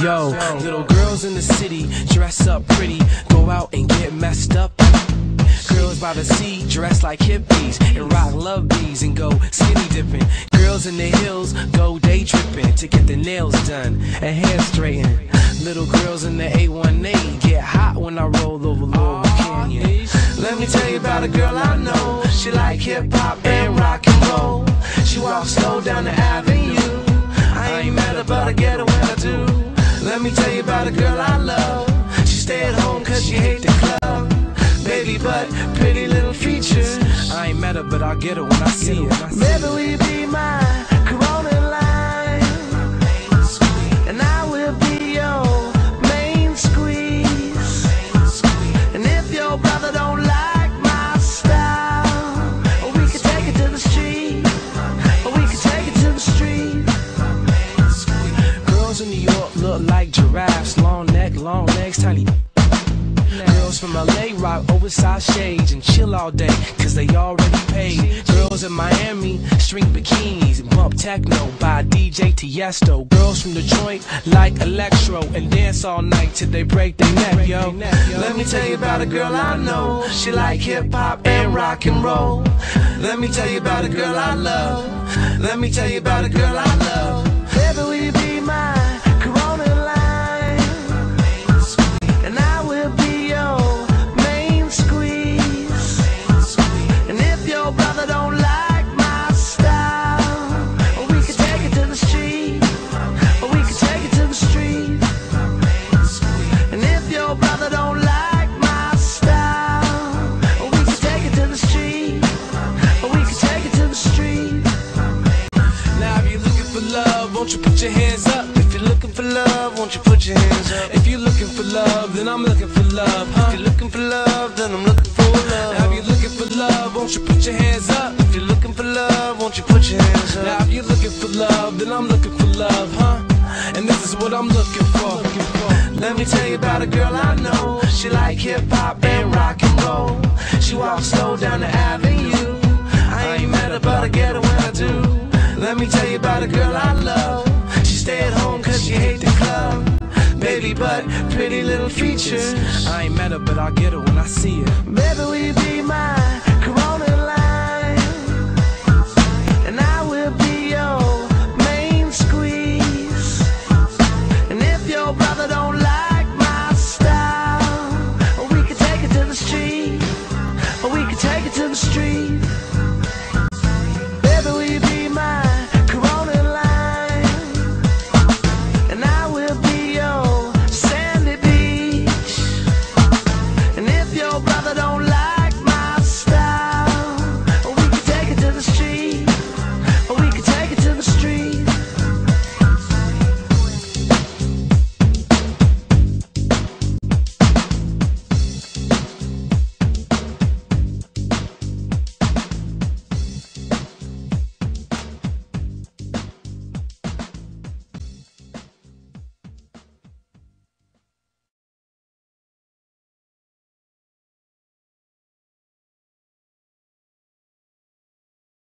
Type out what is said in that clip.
Yo, little girls in the city dress up pretty, go out and get messed up. Girls by the sea dress like hippies and rock love bees and go skinny dipping. Girls in the hills go day tripping to get their nails done and hair straightened. Little girls in the A1A get hot when I roll over Laurel Canyon. Let me tell you about a girl I know. She like hip hop and rock and roll. She walks slow down the avenue. Let me tell you about a girl I love. She stay at home cause she hate the club. Baby, but pretty little features. I ain't met her, but I'll get her when I see her. Will you be my look like giraffes, long neck, long legs, tiny. Girls from LA rock oversized shades and chill all day, cause they already paid. Girls in Miami string bikinis bump techno by DJ Tiesto. Girls from Detroit like electro and dance all night till they break their neck, yo. Let me tell you about a girl I know. She like hip hop and rock and roll. Let me tell you about a girl I love. Let me tell you about a girl I love. Baby, will you be my won't you put your hands up? If you're looking for love, won't you put your hands up? If you're looking for love, then I'm looking for love. Huh? If you're looking for love, then I'm looking for love. Now if you're looking for love, won't you put your hands up? If you're looking for love, won't you put your hands up? Now if you're looking for love, then I'm looking for love, huh? And this is what I'm looking for. Let me tell you about a girl I know. She like hip hop and rock and roll. She walks slow down the avenue. I ain't mad about get her when I do. Let me tell you about a girl I love. got pretty little features. I ain't met her, but I'll get her when I see her. Maybe we be mine.